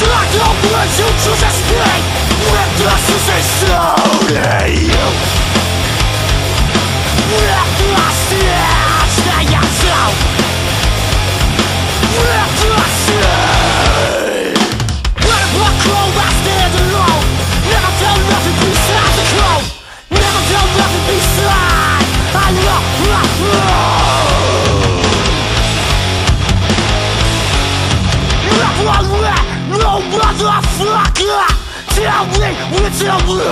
Try to blend you to the spring When No motherfucker, tell me which of you.